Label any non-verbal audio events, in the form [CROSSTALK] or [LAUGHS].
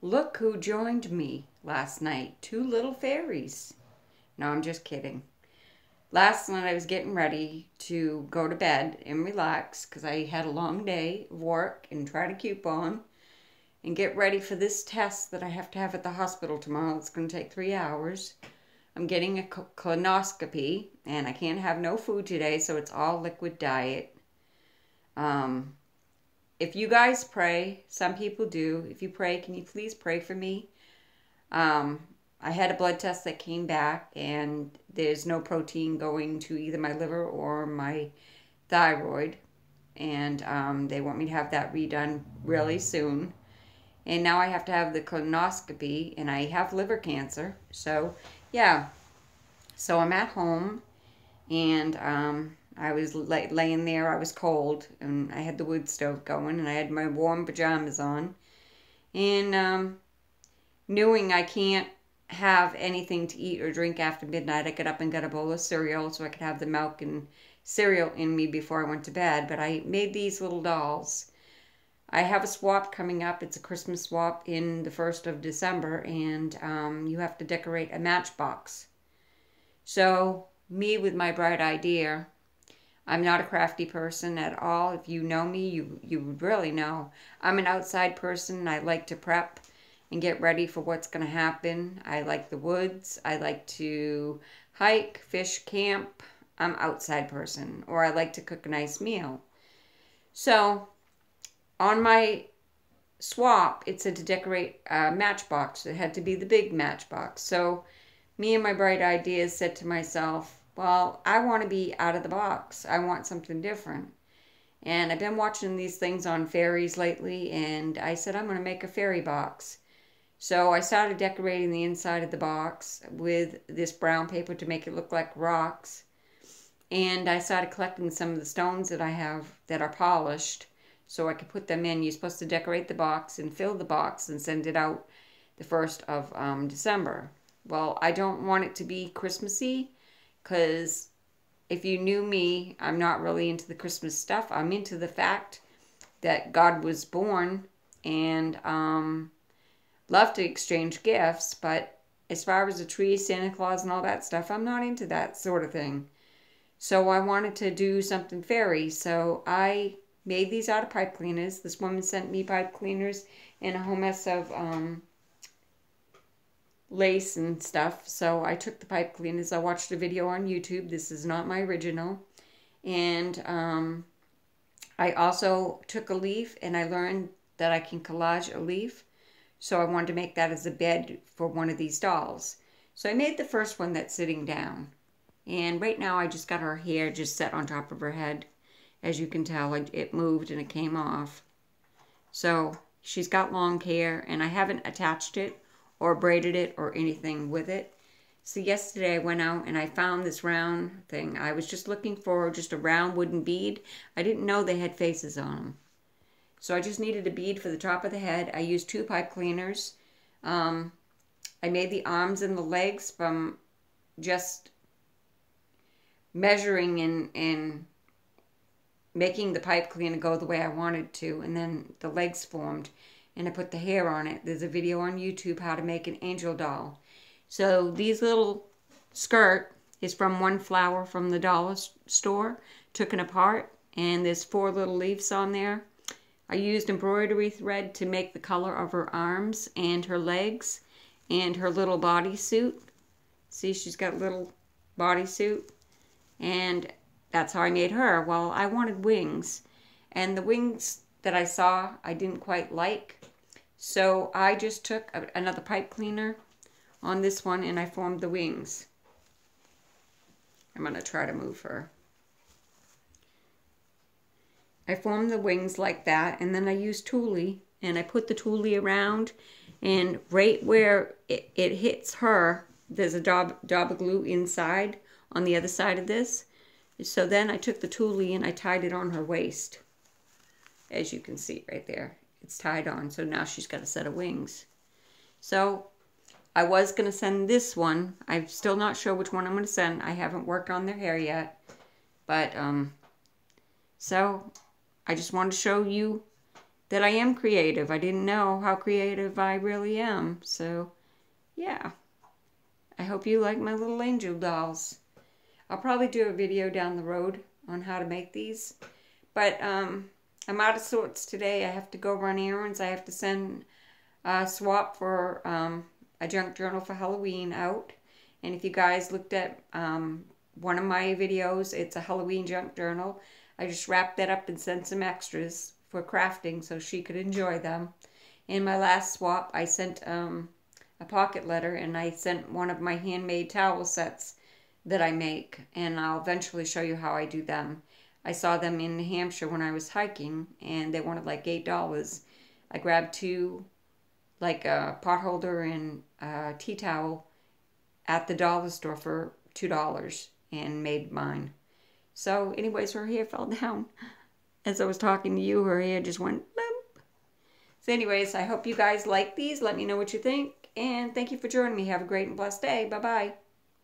Look who joined me last night. Two little fairies. No, I'm just kidding. Last night I was getting ready to go to bed and relax because I had a long day of work and try to coupon and get ready for this test that I have to have at the hospital tomorrow. It's going to take three hours. I'm getting a colonoscopy and I can't have no food today, so it's all liquid diet. Um, if you guys pray, some people do. If you pray, can you please pray for me? Um, I had a blood test that came back, and there's no protein going to either my liver or my thyroid. And um, they want me to have that redone really soon. And now I have to have the colonoscopy, and I have liver cancer. So, yeah. So I'm at home, and um, I was lay, laying there. I was cold, and I had the wood stove going, and I had my warm pajamas on, and um, knowing I can't have anything to eat or drink after midnight, I got up and got a bowl of cereal so I could have the milk and cereal in me before I went to bed. But I made these little dolls. I have a swap coming up. It's a Christmas swap in the first of December, and um, you have to decorate a matchbox. So me with my bright idea I'm not a crafty person at all. If you know me, you you really know. I'm an outside person. I like to prep and get ready for what's going to happen. I like the woods. I like to hike, fish, camp. I'm outside person or I like to cook a nice meal. So, on my swap, it said to decorate a matchbox. It had to be the big matchbox. So, me and my bright ideas said to myself, well, I want to be out of the box. I want something different. And I've been watching these things on fairies lately, and I said I'm going to make a fairy box. So I started decorating the inside of the box with this brown paper to make it look like rocks. And I started collecting some of the stones that I have that are polished so I could put them in. You're supposed to decorate the box and fill the box and send it out the 1st of um, December. Well, I don't want it to be Christmassy because if you knew me, I'm not really into the Christmas stuff. I'm into the fact that God was born and um, love to exchange gifts, but as far as the tree, Santa Claus, and all that stuff, I'm not into that sort of thing. So I wanted to do something fairy. So I made these out of pipe cleaners. This woman sent me pipe cleaners and a whole mess of um, lace and stuff. So I took the pipe cleaners. I watched a video on YouTube. This is not my original. And um, I also took a leaf and I learned that I can collage a leaf. So I wanted to make that as a bed for one of these dolls. So I made the first one that's sitting down. And right now I just got her hair just set on top of her head. As you can tell, it moved and it came off. So she's got long hair and I haven't attached it or braided it or anything with it. So yesterday I went out and I found this round thing. I was just looking for just a round wooden bead. I didn't know they had faces on them. So I just needed a bead for the top of the head. I used two pipe cleaners. Um, I made the arms and the legs from just measuring and, and making the pipe cleaner go the way I wanted to. And then the legs formed and I put the hair on it. There's a video on YouTube how to make an angel doll. So these little skirt is from one flower from the dollar store, took it apart, and there's four little leaves on there. I used embroidery thread to make the color of her arms and her legs and her little bodysuit. See, she's got a little bodysuit. And that's how I made her. Well, I wanted wings. And the wings that I saw, I didn't quite like. So I just took a, another pipe cleaner on this one and I formed the wings. I'm going to try to move her. I formed the wings like that and then I used tulle and I put the tulle around and right where it, it hits her, there's a dab, of glue inside on the other side of this. So then I took the tulle and I tied it on her waist, as you can see right there it's tied on. So now she's got a set of wings. So I was going to send this one. I'm still not sure which one I'm going to send. I haven't worked on their hair yet. But, um, so I just wanted to show you that I am creative. I didn't know how creative I really am. So, yeah. I hope you like my little angel dolls. I'll probably do a video down the road on how to make these. But um, I'm out of sorts today. I have to go run errands. I have to send a swap for um, a junk journal for Halloween out. And if you guys looked at um, one of my videos, it's a Halloween junk journal. I just wrapped that up and sent some extras for crafting so she could enjoy them. In my last swap, I sent um, a pocket letter and I sent one of my handmade towel sets that I make, and I'll eventually show you how I do them. I saw them in New Hampshire when I was hiking, and they wanted like $8. I grabbed two, like a pot holder and a tea towel at the dollar store for $2 and made mine. So, anyways, her hair fell [LAUGHS] down. As I was talking to you, her hair just went. So, anyways, I hope you guys like these. Let me know what you think. And thank you for joining me. Have a great and blessed day. Bye bye.